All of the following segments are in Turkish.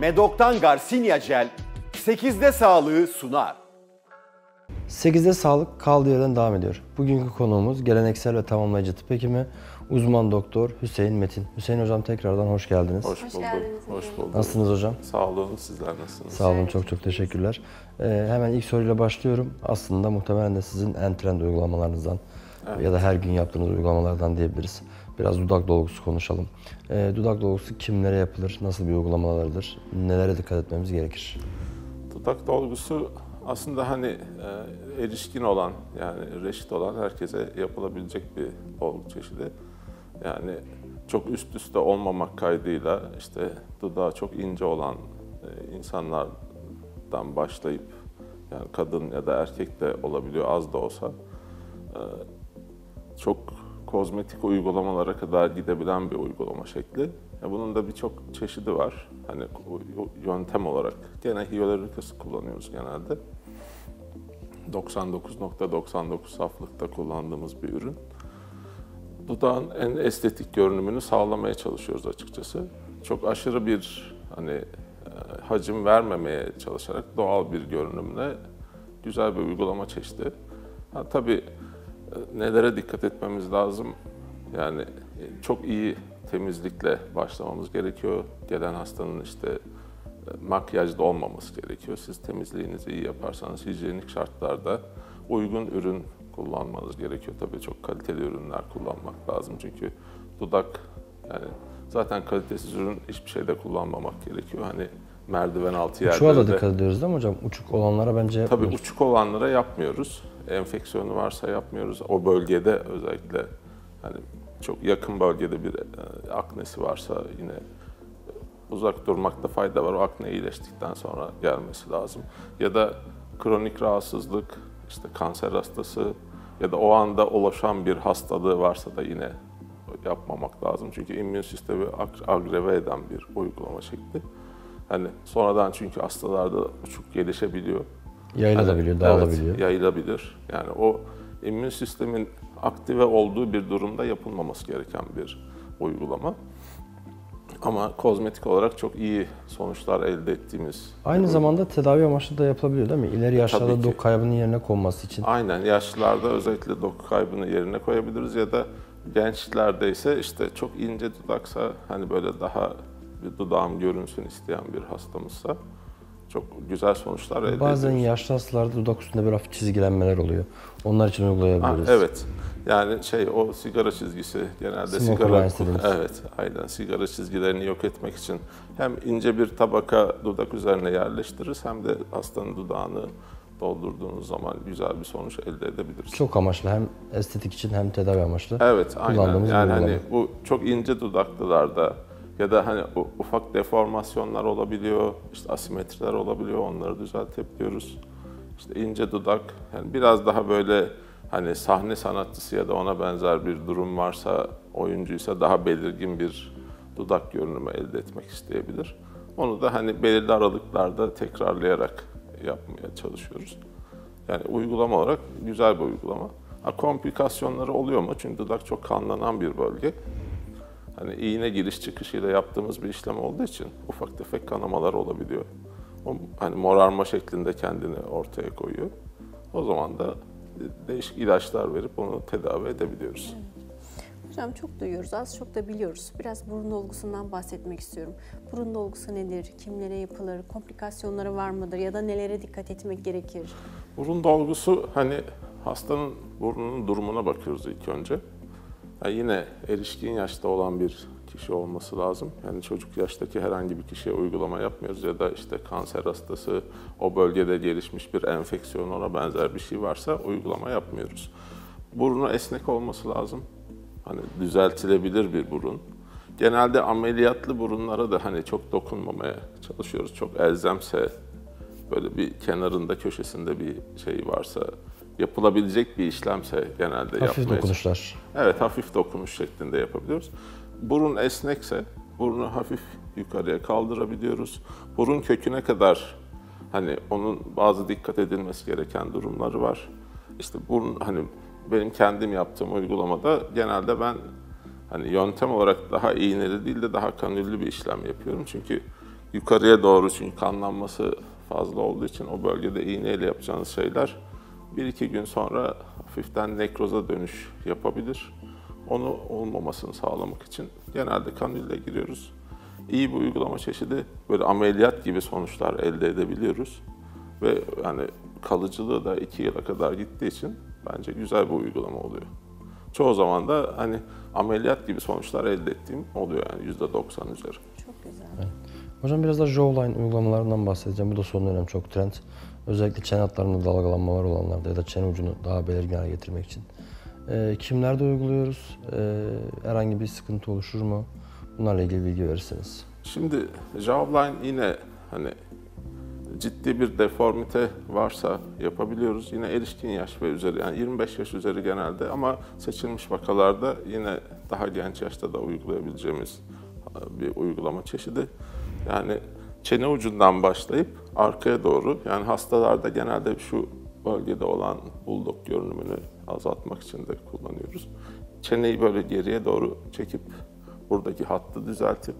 Medok'tan Garcinia Gel 8'de sağlığı sunar. 8'de sağlık kaldığı yerden devam ediyor. Bugünkü konuğumuz geleneksel ve tamamlayıcı tıp hekimi uzman doktor Hüseyin Metin. Hüseyin hocam tekrardan hoş geldiniz. Hoş, Hoş bulduk. geldiniz Hoş bulduk. Nasılsınız hocam? Sağ olun. Sizler nasılsınız? Sağ olun çok çok teşekkürler. Ee, hemen ilk soruyla başlıyorum. Aslında muhtemelen de sizin en trend uygulamalarınızdan ya da her gün yaptığınız uygulamalardan diyebiliriz. Biraz dudak dolgusu konuşalım. Ee, dudak dolgusu kimlere yapılır, nasıl bir uygulamalardır, nelere dikkat etmemiz gerekir? Dudak dolgusu aslında hani e, erişkin olan yani reşit olan herkese yapılabilecek bir dolgu çeşidi. Yani çok üst üste olmamak kaydıyla işte dudağı çok ince olan e, insanlardan başlayıp yani kadın ya da erkek de olabiliyor az da olsa e, çok kozmetik uygulamalara kadar gidebilen bir uygulama şekli. Bunun da birçok çeşidi var. Hani yöntem olarak gene hyaluronik kullanıyoruz genelde. 99.99 saflıkta kullandığımız bir ürün. Dudağın en estetik görünümünü sağlamaya çalışıyoruz açıkçası. Çok aşırı bir hani e, hacim vermemeye çalışarak doğal bir görünümle güzel bir uygulama çeşidi. Ha, tabii nelere dikkat etmemiz lazım? Yani e, çok iyi temizlikle başlamamız gerekiyor. Gelen hastanın işte e, makyajda olmaması gerekiyor. Siz temizliğinizi iyi yaparsanız hijyenik şartlarda uygun ürün kullanmanız gerekiyor. Tabii çok kaliteli ürünler kullanmak lazım çünkü dudak yani zaten kalitesiz ürün hiçbir şeyde kullanmamak gerekiyor. Hani merdiven altı yerlerde Uçuğa da dikkat ediyoruz değil mi hocam? Uçuk olanlara bence Tabii uçuk olanlara yapmıyoruz. Enfeksiyonu varsa yapmıyoruz. O bölgede özellikle hani çok yakın bölgede bir e, aknesi varsa yine uzak durmakta fayda var. O akne iyileştikten sonra gelmesi lazım. Ya da kronik rahatsızlık, işte kanser hastası ya da o anda ulaşan bir hastalığı varsa da yine yapmamak lazım. Çünkü immün sistemi ag- agreve eden bir uygulama şekli. Hani sonradan çünkü hastalarda uçuk gelişebiliyor. Yayılabiliyor, Hani, dağılabiliyor. Evet, yayılabilir. Yani o immün sistemin aktive olduğu bir durumda yapılmaması gereken bir uygulama. Ama kozmetik olarak çok iyi sonuçlar elde ettiğimiz. Aynı zamanda tedavi amaçlı da yapılabiliyor değil mi? İleri Tabii yaşlarda ki. doku kaybının yerine konması için. Aynen yaşlılarda özellikle doku kaybını yerine koyabiliriz ya da gençlerde ise işte çok ince dudaksa hani böyle daha bir dudağım görünsün isteyen bir hastamızsa çok güzel sonuçlar elde Bazen ediyoruz. yaşlı hastalarda dudak üstünde bir hafif çizgilenmeler oluyor. Onlar için Ha, uygulayabiliriz. evet. Yani şey o sigara çizgisi genelde Smoker sigara evet aynen sigara çizgilerini yok etmek için hem ince bir tabaka dudak üzerine yerleştiririz hem de hastanın dudağını doldurduğunuz zaman güzel bir sonuç elde edebiliriz. Çok amaçlı hem estetik için hem tedavi amaçlı. Evet, aynen. Yani hani bu çok ince dudaklılarda ya da hani ufak deformasyonlar olabiliyor, işte asimetriler olabiliyor, onları düzeltebiliyoruz. İşte ince dudak, yani biraz daha böyle hani sahne sanatçısı ya da ona benzer bir durum varsa, oyuncuysa daha belirgin bir dudak görünümü elde etmek isteyebilir. Onu da hani belirli aralıklarda tekrarlayarak yapmaya çalışıyoruz. Yani uygulama olarak güzel bir uygulama. Ha, komplikasyonları oluyor mu? Çünkü dudak çok kanlanan bir bölge. Hani iğne giriş çıkışıyla yaptığımız bir işlem olduğu için ufak tefek kanamalar olabiliyor. O hani morarma şeklinde kendini ortaya koyuyor. O zaman da değişik ilaçlar verip onu tedavi edebiliyoruz. Hocam çok duyuyoruz, az çok da biliyoruz. Biraz burun dolgusundan bahsetmek istiyorum. Burun dolgusu nedir, kimlere yapılır, komplikasyonları var mıdır ya da nelere dikkat etmek gerekir? Burun dolgusu hani hastanın burnunun durumuna bakıyoruz ilk önce. Yani yine erişkin yaşta olan bir kişi olması lazım. Yani çocuk yaştaki herhangi bir kişiye uygulama yapmıyoruz ya da işte kanser hastası, o bölgede gelişmiş bir enfeksiyon ona benzer bir şey varsa uygulama yapmıyoruz. Burnu esnek olması lazım. Hani düzeltilebilir bir burun. Genelde ameliyatlı burunlara da hani çok dokunmamaya çalışıyoruz. Çok elzemse böyle bir kenarında köşesinde bir şey varsa yapılabilecek bir işlemse genelde Hafif yapmaya dokunuşlar. Evet, hafif dokunuş şeklinde yapabiliyoruz. Burun esnekse burnu hafif yukarıya kaldırabiliyoruz. Burun köküne kadar hani onun bazı dikkat edilmesi gereken durumları var. İşte burun hani benim kendim yaptığım uygulamada genelde ben hani yöntem olarak daha iğneli değil de daha kanüllü bir işlem yapıyorum. Çünkü yukarıya doğru çünkü kanlanması fazla olduğu için o bölgede iğneyle yapacağınız şeyler bir iki gün sonra hafiften nekroza dönüş yapabilir. Onu olmamasını sağlamak için genelde kanülle giriyoruz. İyi bir uygulama çeşidi böyle ameliyat gibi sonuçlar elde edebiliyoruz. Ve yani kalıcılığı da iki yıla kadar gittiği için bence güzel bir uygulama oluyor. Çoğu zaman da hani ameliyat gibi sonuçlar elde ettiğim oluyor yani %90 üzeri. Çok güzel. Hocam biraz da jawline uygulamalarından bahsedeceğim. Bu da son dönem çok trend. Özellikle çene hatlarında dalgalanmalar olanlarda ya da çene ucunu daha belirgin hale getirmek için. Ee, kimlerde uyguluyoruz? Ee, herhangi bir sıkıntı oluşur mu? Bunlarla ilgili bilgi verirseniz. Şimdi jawline yine hani ciddi bir deformite varsa yapabiliyoruz. Yine erişkin yaş ve üzeri yani 25 yaş üzeri genelde ama seçilmiş vakalarda yine daha genç yaşta da uygulayabileceğimiz e, bir uygulama çeşidi. Yani çene ucundan başlayıp arkaya doğru yani hastalarda genelde şu bölgede olan buldok görünümünü azaltmak için de kullanıyoruz. Çeneyi böyle geriye doğru çekip buradaki hattı düzeltip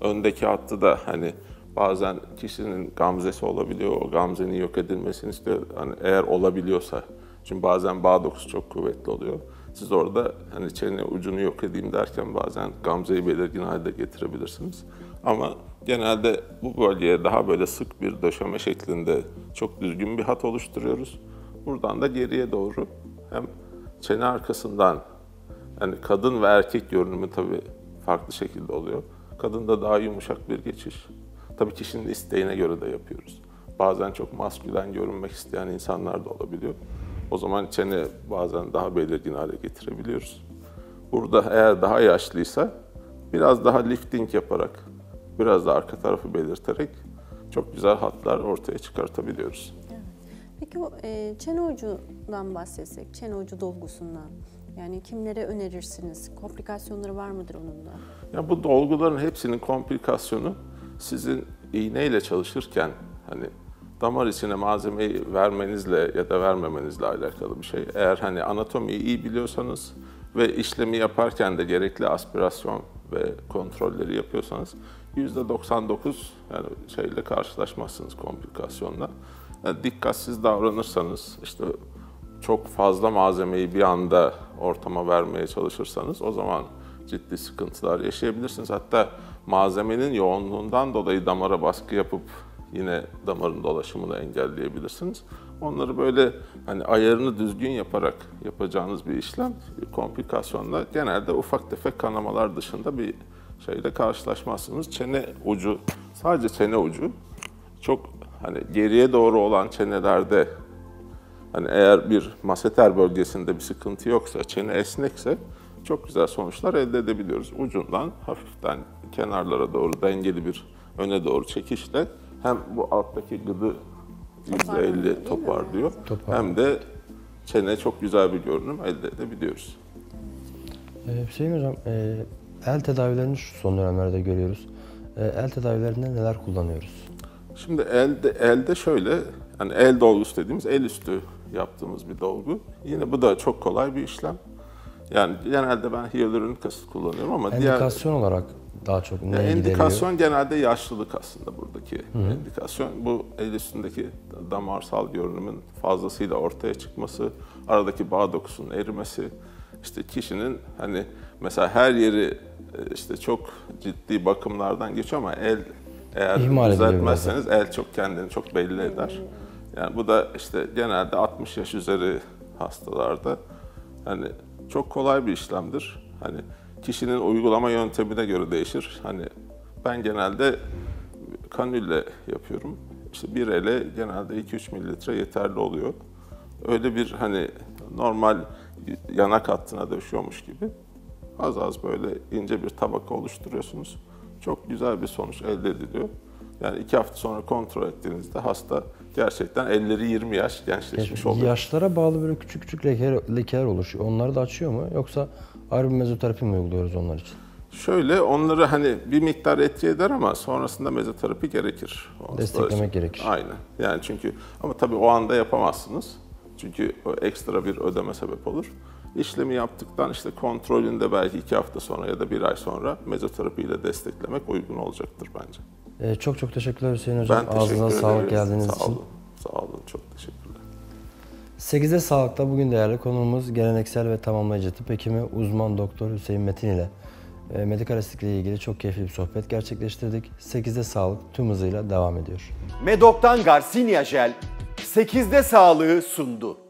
öndeki hattı da hani bazen kişinin gamzesi olabiliyor. O gamzenin yok edilmesini istiyor. Hani eğer olabiliyorsa. Çünkü bazen bağ dokusu çok kuvvetli oluyor. Siz orada hani çene ucunu yok edeyim derken bazen gamzeyi belirgin halde getirebilirsiniz. Ama genelde bu bölgeye daha böyle sık bir döşeme şeklinde çok düzgün bir hat oluşturuyoruz. Buradan da geriye doğru hem çene arkasından yani kadın ve erkek görünümü tabii farklı şekilde oluyor. Kadında daha yumuşak bir geçiş. Tabii kişinin isteğine göre de yapıyoruz. Bazen çok maskülen görünmek isteyen insanlar da olabiliyor. O zaman çene bazen daha belirgin hale getirebiliyoruz. Burada eğer daha yaşlıysa biraz daha lifting yaparak, biraz da arka tarafı belirterek çok güzel hatlar ortaya çıkartabiliyoruz. Peki o e, çene ucundan bahsetsek, çene ucu dolgusundan. Yani kimlere önerirsiniz? Komplikasyonları var mıdır onun da? Ya bu dolguların hepsinin komplikasyonu sizin iğneyle çalışırken hani damar içine malzemeyi vermenizle ya da vermemenizle alakalı bir şey. Eğer hani anatomiyi iyi biliyorsanız ve işlemi yaparken de gerekli aspirasyon ve kontrolleri yapıyorsanız %99 yani şeyle karşılaşmazsınız komplikasyonla. Yani dikkatsiz davranırsanız işte çok fazla malzemeyi bir anda ortama vermeye çalışırsanız o zaman ciddi sıkıntılar yaşayabilirsiniz. Hatta malzemenin yoğunluğundan dolayı damara baskı yapıp yine damarın dolaşımını engelleyebilirsiniz. Onları böyle hani ayarını düzgün yaparak yapacağınız bir işlem komplikasyonla genelde ufak tefek kanamalar dışında bir şeyle karşılaşmazsınız. Çene ucu, sadece çene ucu çok hani geriye doğru olan çenelerde hani eğer bir maseter bölgesinde bir sıkıntı yoksa, çene esnekse çok güzel sonuçlar elde edebiliyoruz. Ucundan hafiften kenarlara doğru dengeli bir öne doğru çekişle hem bu alttaki gıdı %50 toparlıyor Toparlıyor. hem de çene çok güzel bir görünüm elde edebiliyoruz. Ee, Hüseyin Hocam, e, el tedavilerini şu son dönemlerde görüyoruz. E, el tedavilerinde neler kullanıyoruz? Şimdi elde, elde şöyle, hani el dolgusu dediğimiz el üstü yaptığımız bir dolgu. Yine bu da çok kolay bir işlem. Yani genelde ben hyaluronik asit kullanıyorum ama diğer... Endikasyon olarak daha çok neye Yani gideriyor? endikasyon genelde yaşlılık aslında buradaki endikasyon. Bu el üstündeki damarsal görünümün fazlasıyla ortaya çıkması, aradaki bağ dokusunun erimesi, işte kişinin hani mesela her yeri e, işte çok ciddi bakımlardan geçiyor ama el eğer İhmal düzeltmezseniz el çok kendini çok belli eder. Yani bu da işte genelde 60 yaş üzeri hastalarda hani çok kolay bir işlemdir. Hani kişinin uygulama yöntemine göre değişir. Hani ben genelde kanülle yapıyorum. İşte bir ele genelde 2-3 mililitre yeterli oluyor. Öyle bir hani normal yanak hattına döşüyormuş gibi az az böyle ince bir tabaka oluşturuyorsunuz. Çok güzel bir sonuç elde ediliyor. Yani iki hafta sonra kontrol ettiğinizde hasta gerçekten elleri 20 yaş gençleşmiş oluyor. Yaşlara bağlı böyle küçük küçük lekeler, lekeler oluşuyor. Onları da açıyor mu? Yoksa ayrı bir mezoterapi mi uyguluyoruz onlar için? Şöyle onları hani bir miktar etki eder ama sonrasında mezoterapi gerekir. Desteklemek gerekir. Aynen. Yani çünkü ama tabii o anda yapamazsınız. Çünkü o ekstra bir ödeme sebep olur. İşlemi yaptıktan işte kontrolünde belki iki hafta sonra ya da bir ay sonra mezoterapiyle desteklemek uygun olacaktır bence. Ee, çok çok teşekkürler Hüseyin Hocam. Ben teşekkür sağlık ederim. geldiğiniz Sağ için. olun. Sağ olun. Çok teşekkürler. 8'de Sağlık'ta bugün değerli konuğumuz geleneksel ve tamamlayıcı tıp hekimi uzman doktor Hüseyin Metin ile e, medikal estetikle ilgili çok keyifli bir sohbet gerçekleştirdik. 8'de Sağlık tüm hızıyla devam ediyor. Medok'tan Garcinia Jel 8'de sağlığı sundu.